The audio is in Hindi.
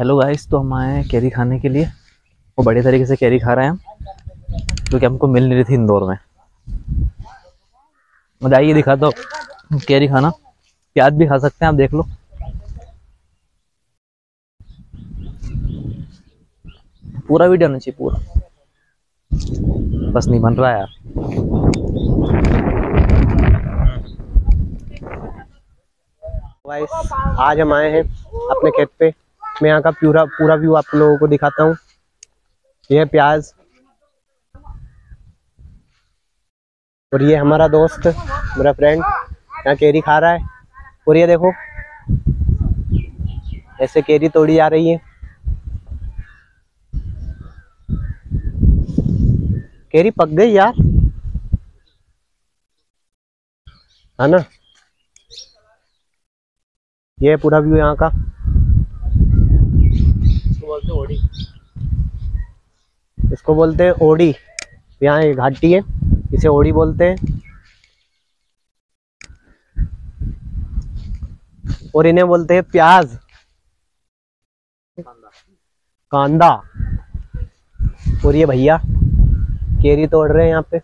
हेलो गाइस तो हम आए हैं कैरी खाने के लिए। वो बड़े तरीके से कैरी खा रहे हैं हम, क्योंकि हमको मिल नहीं रही थी इंदौर में। मुझे आइए दिखा दो कैरी खाना। प्याज भी खा सकते हैं, आप देख लो। पूरा वीडियो आना चाहिए, पूरा। बस नहीं बन रहा यार। आज हम आए हैं अपने खेत पे। मैं यहाँ का पूरा पूरा व्यू आप लोगों को दिखाता हूँ। ये प्याज। और ये हमारा दोस्त, मेरा फ्रेंड यहाँ केरी खा रहा है। और ये देखो, ऐसे केरी तोड़ी जा रही है। केरी पक गई यार। है ना? ये पूरा व्यू यहाँ का। बोलते ओडी। इसको बोलते हैं ओडी। यहाँ घाटी है इसे ओडी बोलते हैं। और इन्हें बोलते हैं प्याज। कांदा। और ये भैया केरी तोड़ रहे हैं यहाँ पे।